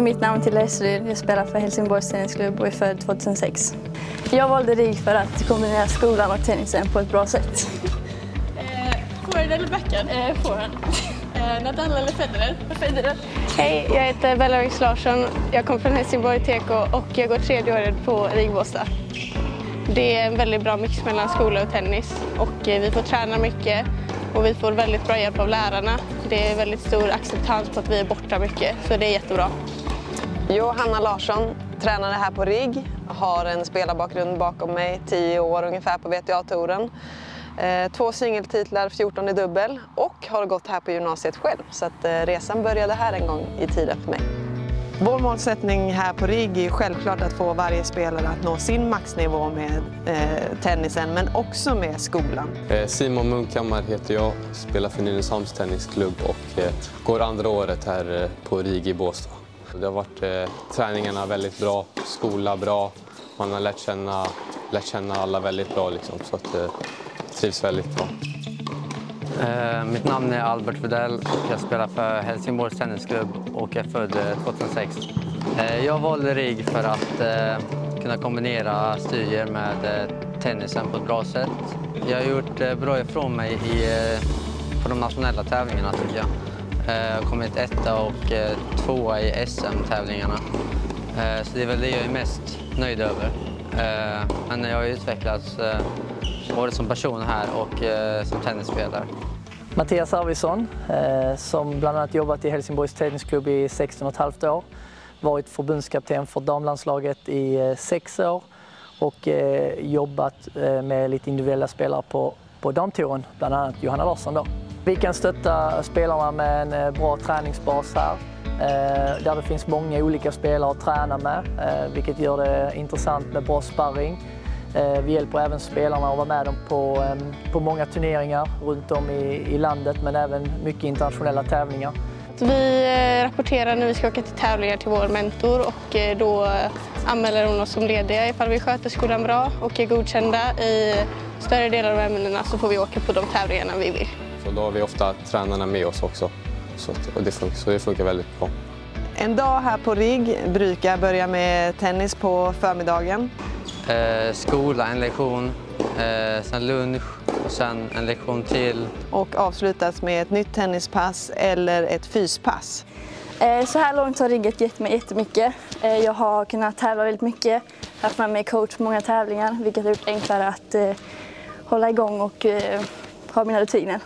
namn till Esryd. Jag spelar för Helsingborgs Tennisklubb och är född 2006. Jag valde RIG för att kombinera skolan och tennisen på ett bra sätt. Eh, forehand eller backhand? Eh, forehand. Eh, Nadal eller Federer? Federer. Hej, jag heter Bellaris Larsson. Jag kommer från Helsingborg TK och jag går tredje året på RIG Båstad. Det är en väldigt bra mix mellan skola och tennis och eh, vi får träna mycket och vi får väldigt bra hjälp av lärarna. Det är väldigt stor acceptans på att vi är borta mycket så det är jättebra. Johanna Larsson, tränare här på RIG, har en spelarbakgrund bakom mig, 10 år ungefär på VTA-touren. Eh, två singeltitlar, 14 i dubbel och har gått här på gymnasiet själv. Så att eh, resan började här en gång i tiden för mig. Vår målsättning här på RIG är självklart att få varje spelare att nå sin maxnivå med eh, tennisen men också med skolan. Eh, Simon Munkhammar heter jag, spelar för Nynäshamns Tennisklubb och eh, går andra året här eh, på RIG i Båstad. Det har varit eh, träningarna väldigt bra, skola bra, man har lärt känna, lärt känna alla väldigt bra liksom, så att eh, trivs väldigt bra. Eh, mitt namn är Albert Widell och jag spelar för Helsingborgs Tennisklubb och är född eh, 2006. Eh, jag valde RIG för att eh, kunna kombinera studier med eh, tennisen på ett bra sätt. Jag har gjort eh, bra ifrån mig i, eh, på de nationella tävlingarna tycker jag. Eh, Jag har kommit etta och eh, tvåa i SM-tävlingarna. Eh, Så det är väl det jag är mest nöjd över. Eh, Men jag har utvecklats eh, både som person här och eh, som tennisspelare. Mattias Arvidsson, eh, som bland annat jobbat i Helsingborgs Tennisklubb i 16,5 år. Varit förbundskapten för damlandslaget i eh, sex år och eh, jobbat eh, med lite individuella spelare på, på damtouren, bland annat Johanna Larsson. Då. Vi kan stötta spelarna med en eh, bra träningsbas här eh, där det finns många olika spelare att träna med, eh, vilket gör det intressant med bra sparring. Eh, Vi hjälper även spelarna att vara med dem på, eh, på många turneringar runt om i, i landet men även mycket internationella tävlingar. Vi eh, rapporterar när vi ska åka till tävlingar till vår mentor och eh, då anmäler hon oss som lediga ifall vi sköter skolan bra och är godkända i större delar av ämnena så får vi åka på de tävlingarna vi vill. Så då har vi ofta tränarna med oss också, så, och det, funkar, så det funkar väldigt bra. En dag här på RIG brukar börja med tennis på förmiddagen. Eh, skola, en lektion, eh, sen lunch och sen en lektion till. och avslutas med ett nytt tennispass eller ett fyspass. Eh, Så här långt har rigget gett mig jättemycket. Eh, Jag har kunnat tävla väldigt mycket, haft med mig coach på många tävlingar vilket har gjort enklare att eh, hålla igång och eh, ha mina rutiner.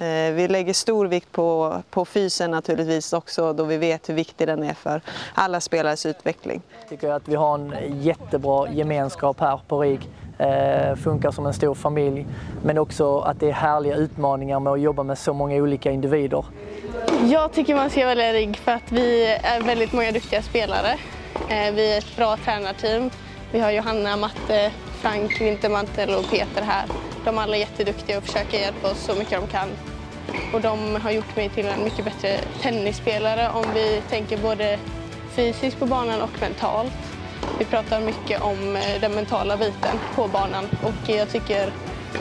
Eh, Vi lägger stor vikt på, på fysen naturligtvis också då vi vet hur viktig den är för alla spelares utveckling. Jag tycker att vi har en jättebra gemenskap här på RIG. Eh, funkar som en stor familj. Men också att det är härliga utmaningar med att jobba med så många olika individer. Jag tycker man ska välja RIG för att vi är väldigt många duktiga spelare. Eh, Vi är ett bra tränarteam. Vi har Johanna, Matte, Frank, Wintermantel och Peter här. De alla är jätteduktiga och försöker hjälpa oss så mycket de kan. Och de har gjort mig till en mycket bättre tennisspelare om vi tänker både fysiskt på banan och mentalt. Vi pratar mycket om eh, den mentala biten på banan och jag tycker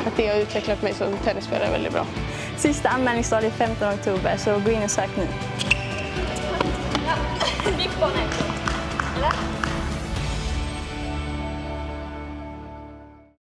att det har utvecklat mig som tennisspelare väldigt bra. Sista anmälningsdag är 15 oktober så gå in och sök nu.